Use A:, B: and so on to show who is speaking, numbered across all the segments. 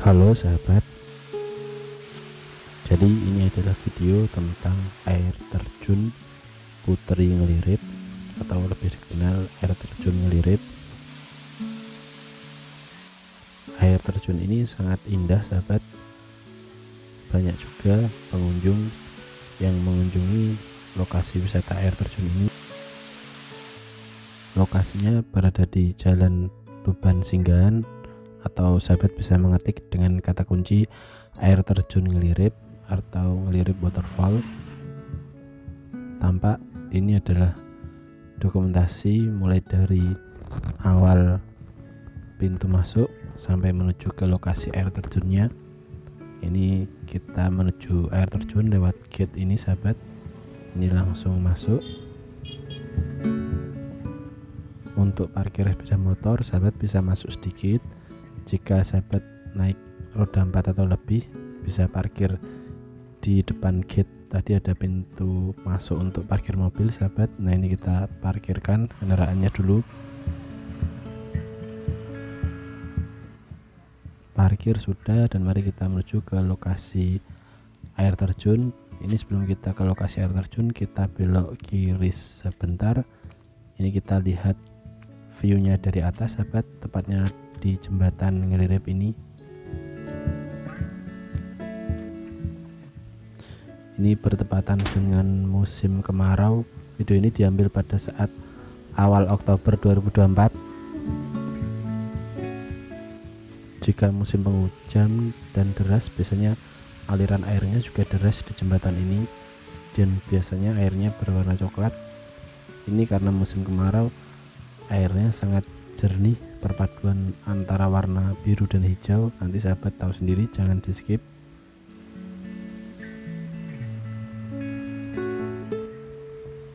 A: Halo sahabat. Jadi ini adalah video tentang air terjun Putri Ngelirip Atau lebih dikenal air terjun Ngelirip Air terjun ini sangat indah sahabat Banyak juga pengunjung yang mengunjungi lokasi wisata air terjun ini. Lokasinya berada di Jalan Tuban Singgahan atau sahabat bisa mengetik dengan kata kunci air terjun ngelirip atau ngelirip waterfall. Tampak ini adalah dokumentasi mulai dari awal pintu masuk sampai menuju ke lokasi air terjunnya ini kita menuju air terjun lewat gate ini sahabat. Ini langsung masuk. Untuk parkir sepeda motor sahabat bisa masuk sedikit. Jika sahabat naik roda 4 atau lebih bisa parkir di depan gate. Tadi ada pintu masuk untuk parkir mobil sahabat. Nah ini kita parkirkan kendaraannya dulu parkir sudah dan mari kita menuju ke lokasi air terjun. Ini sebelum kita ke lokasi air terjun kita belok kiri sebentar. Ini kita lihat viewnya dari atas sahabat tepatnya di jembatan ngelirip ini. Ini bertepatan dengan musim kemarau. Video ini diambil pada saat awal Oktober 2024 jika musim penghujan dan deras biasanya aliran airnya juga deras di jembatan ini dan biasanya airnya berwarna coklat. Ini karena musim kemarau airnya sangat jernih. Perpaduan antara warna biru dan hijau nanti sahabat tahu sendiri jangan di skip.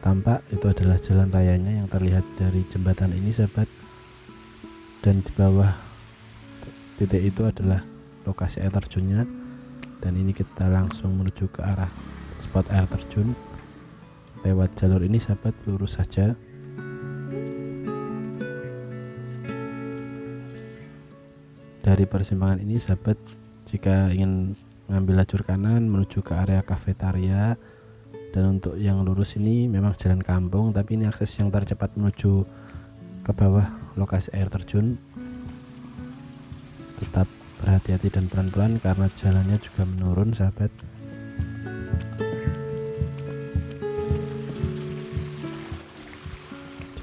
A: Tampak itu adalah jalan rayanya yang terlihat dari jembatan ini sahabat. Dan di bawah titik itu adalah lokasi air terjunnya. Dan ini kita langsung menuju ke arah spot air terjun. Lewat jalur ini sahabat lurus saja. Dari persimpangan ini sahabat jika ingin mengambil lajur kanan menuju ke area kafetaria. Dan untuk yang lurus ini memang jalan kampung tapi ini akses yang tercepat menuju ke bawah lokasi air terjun tetap berhati-hati dan pelan-pelan karena jalannya juga menurun sahabat.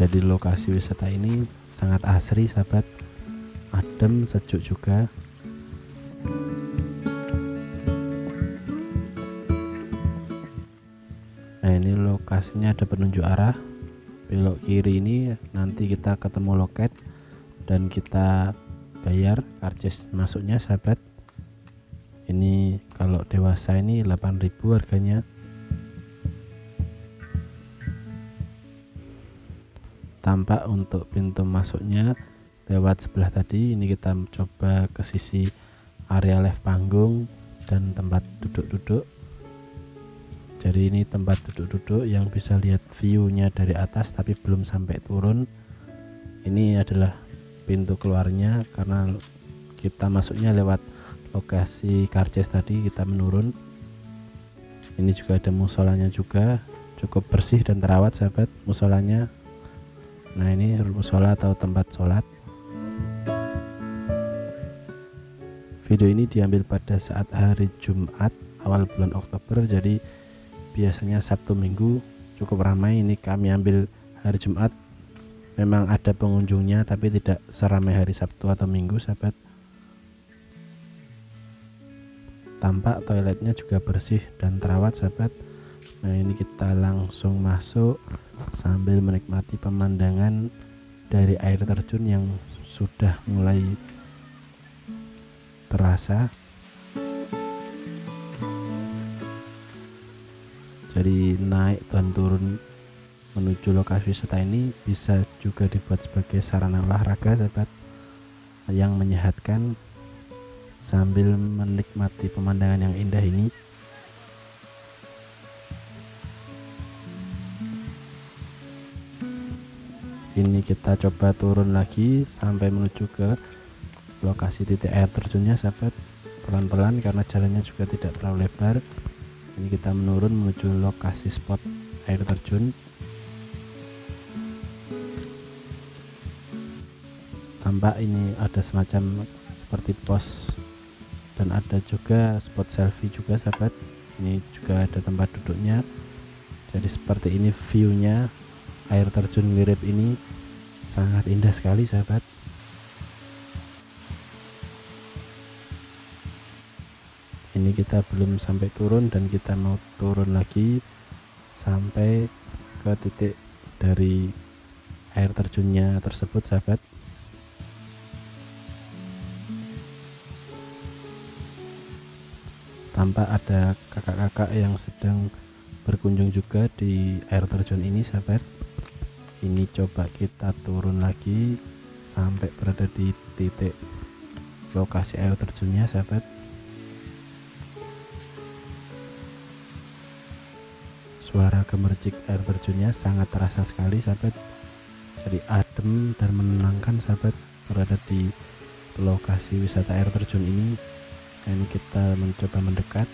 A: Jadi lokasi wisata ini sangat asri sahabat. Adem sejuk juga. Nah ini lokasinya ada penunjuk arah. Belok kiri ini nanti kita ketemu loket dan kita bayar karcis masuknya sahabat. Ini kalau dewasa ini 8000 harganya. Tampak untuk pintu masuknya lewat sebelah tadi. Ini kita coba ke sisi area left panggung dan tempat duduk-duduk. Jadi ini tempat duduk-duduk yang bisa lihat view-nya dari atas tapi belum sampai turun. Ini adalah pintu keluarnya karena kita masuknya lewat lokasi karces tadi kita menurun. Ini juga ada musolanya juga cukup bersih dan terawat sahabat musolanya. Nah ini musola atau tempat sholat. Video ini diambil pada saat hari Jumat awal bulan Oktober jadi biasanya Sabtu Minggu cukup ramai. Ini kami ambil hari Jumat memang ada pengunjungnya tapi tidak seramai hari Sabtu atau Minggu sahabat. Tampak toiletnya juga bersih dan terawat sahabat. Nah ini kita langsung masuk sambil menikmati pemandangan dari air terjun yang sudah mulai terasa. Jadi naik dan turun menuju lokasi wisata ini bisa juga dibuat sebagai sarana olahraga sahabat yang menyehatkan sambil menikmati pemandangan yang indah ini. Ini kita coba turun lagi sampai menuju ke lokasi titik air terjunnya sahabat pelan-pelan karena jalannya juga tidak terlalu lebar. Ini kita menurun menuju lokasi spot air terjun. Tampak ini ada semacam seperti pos dan ada juga spot selfie juga sahabat. Ini juga ada tempat duduknya. Jadi seperti ini viewnya air terjun mirip ini. Sangat indah sekali sahabat. Ini kita belum sampai turun dan kita mau turun lagi sampai ke titik dari air terjunnya tersebut sahabat tampak ada kakak-kakak yang sedang berkunjung juga di air terjun ini sahabat. Ini coba kita turun lagi sampai berada di titik lokasi air terjunnya sahabat. Suara gemercik air terjunnya sangat terasa sekali sahabat. Jadi adem dan menenangkan sahabat berada di lokasi wisata air terjun ini ini kita mencoba mendekat.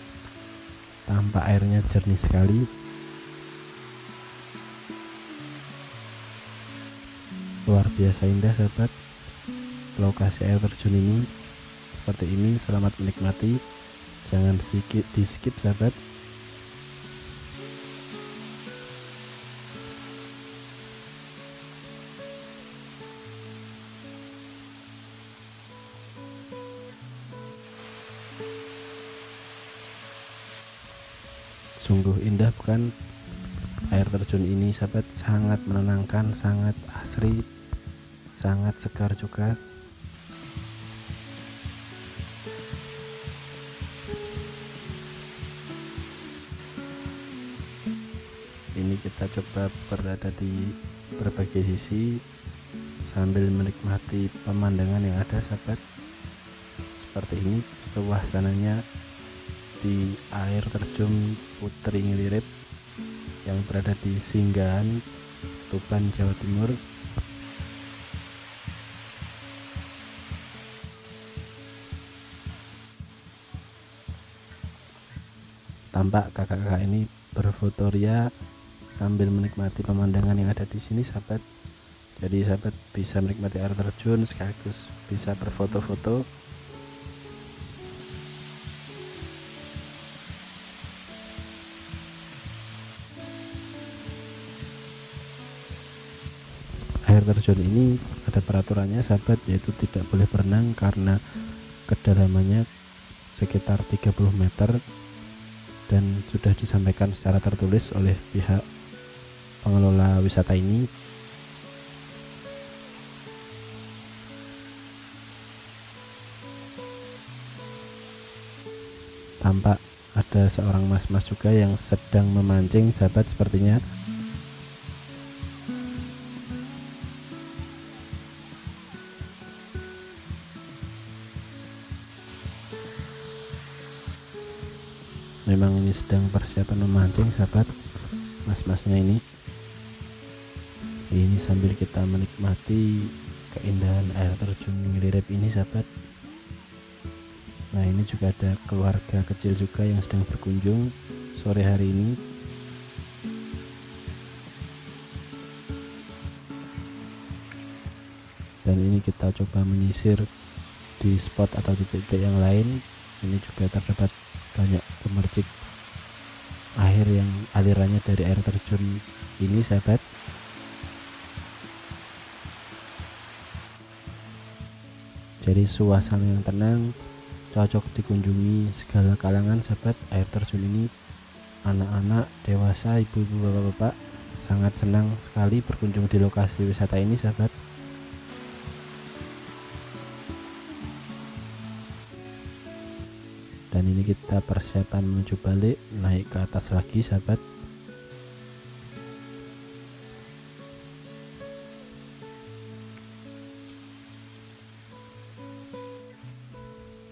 A: Tampak airnya jernih sekali. Luar biasa indah sahabat. Lokasi air terjun ini seperti ini. Selamat menikmati. Jangan sedikit di skip sahabat sungguh indah bukan? Air terjun ini sahabat sangat menenangkan sangat asri sangat segar juga. Ini kita coba berada di berbagai sisi sambil menikmati pemandangan yang ada sahabat. Seperti ini suasananya di air terjun Putri Ngilirip yang berada di Singgahan Tuban Jawa Timur. Tampak kakak-kakak ini berfotoria sambil menikmati pemandangan yang ada di sini sahabat. Jadi sahabat bisa menikmati air terjun sekaligus bisa berfoto-foto air terjun ini ada peraturannya sahabat yaitu tidak boleh berenang karena kedalamannya sekitar 30 meter dan sudah disampaikan secara tertulis oleh pihak pengelola wisata ini. Tampak ada seorang mas-mas juga yang sedang memancing sahabat sepertinya memang ini sedang persiapan memancing sahabat. Mas-masnya ini. Ini sambil kita menikmati keindahan air terjun ngelirip ini sahabat. Nah ini juga ada keluarga kecil juga yang sedang berkunjung sore hari ini. Dan ini kita coba menyisir di spot atau titik-titik yang lain. Ini juga terdapat banyak pemercik air yang alirannya dari air terjun ini sahabat. Jadi suasana yang tenang cocok dikunjungi segala kalangan sahabat. Air terjun ini anak-anak dewasa ibu-ibu bapak-bapak sangat senang sekali berkunjung di lokasi wisata ini sahabat kita persiapan menuju balik naik ke atas lagi sahabat.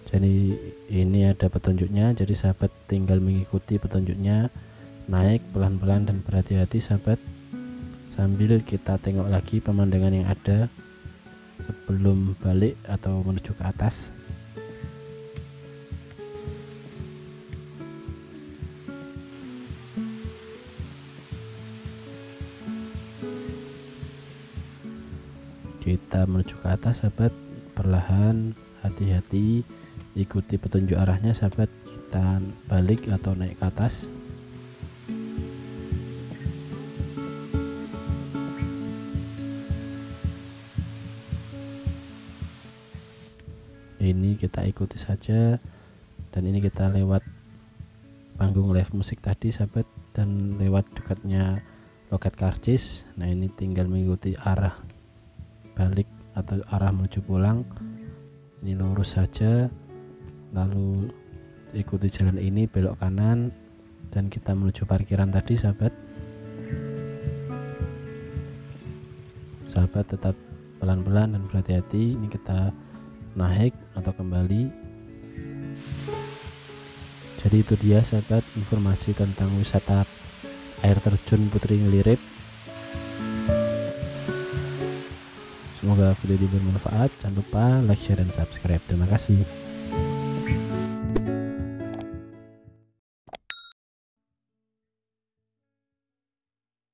A: Jadi ini ada petunjuknya. Jadi sahabat tinggal mengikuti petunjuknya. Naik pelan-pelan dan berhati-hati sahabat. Sambil kita tengok lagi pemandangan yang ada sebelum balik atau menuju ke atas kita menuju ke atas sahabat. Perlahan hati-hati ikuti petunjuk arahnya sahabat. Kita balik atau naik ke atas. Ini kita ikuti saja dan ini kita lewat panggung live musik tadi sahabat. Dan lewat dekatnya loket karcis. Nah ini tinggal mengikuti arah balik atau arah menuju pulang ini lurus saja lalu ikuti jalan ini belok kanan dan kita menuju parkiran tadi sahabat. Sahabat tetap pelan-pelan dan berhati-hati. Ini kita naik atau kembali. Jadi itu dia sahabat informasi tentang wisata air terjun Putri Ngelirip Semoga video ini bermanfaat. Jangan lupa like, share, dan subscribe. Terima kasih.